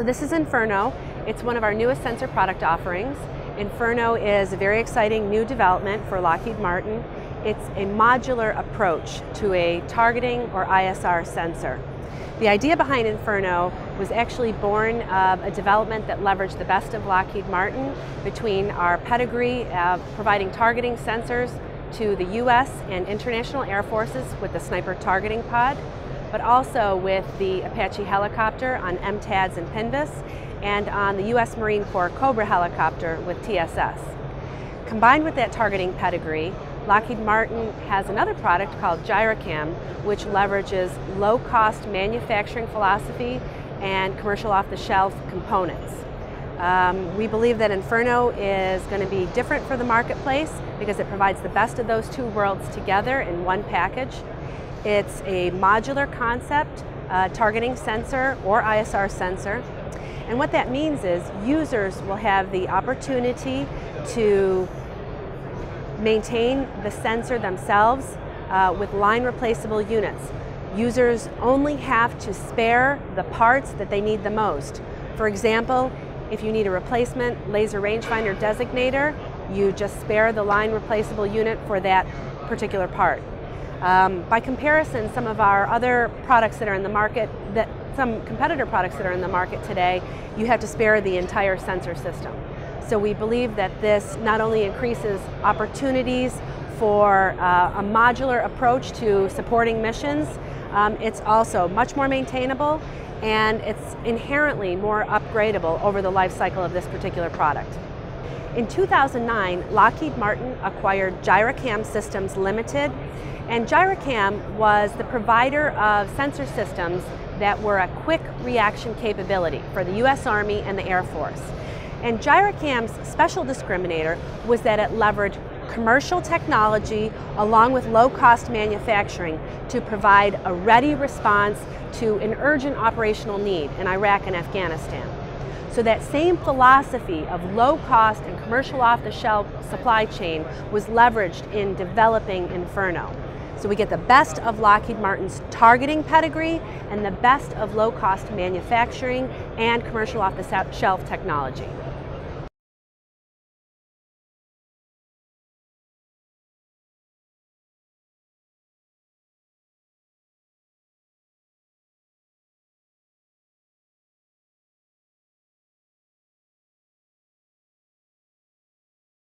So this is Infirno. It's one of our newest sensor product offerings. Infirno is a very exciting new development for Lockheed Martin. It's a modular approach to a targeting or ISR sensor. The idea behind Infirno was actually born of a development that leveraged the best of Lockheed Martin between our pedigree of providing targeting sensors to the US and international air forces with the Sniper Targeting Pod, but also with the Apache helicopter on MTADS and PNVS, and on the US Marine Corps Cobra helicopter with TSS. Combined with that targeting pedigree, Lockheed Martin has another product called Gyrocam, which leverages low-cost manufacturing philosophy and commercial off-the-shelf components. Um, we believe that Infirno is going to be different for the marketplace because it provides the best of those two worlds together in one package. It's a modular concept, uh, targeting sensor or ISR sensor. And what that means is users will have the opportunity to maintain the sensor themselves uh, with line replaceable units. Users only have to spare the parts that they need the most. For example, if you need a replacement laser rangefinder designator, you just spare the line replaceable unit for that particular part. Um, by comparison, some of our other products that are in the market, that some competitor products that are in the market today, you have to spare the entire sensor system. So we believe that this not only increases opportunities for uh, a modular approach to supporting missions, um, it's also much more maintainable and it's inherently more upgradable over the life cycle of this particular product. In 2009, Lockheed Martin acquired Gyrocam Systems Limited, and Gyrocam was the provider of sensor systems that were a quick reaction capability for the U.S. Army and the Air Force. And Gyrocam's special discriminator was that it leveraged commercial technology along with low-cost manufacturing to provide a ready response to an urgent operational need in Iraq and Afghanistan. So that same philosophy of low cost and commercial off-the-shelf supply chain was leveraged in developing Infirno. So we get the best of Lockheed Martin's targeting pedigree and the best of low cost manufacturing and commercial off-the-shelf technology.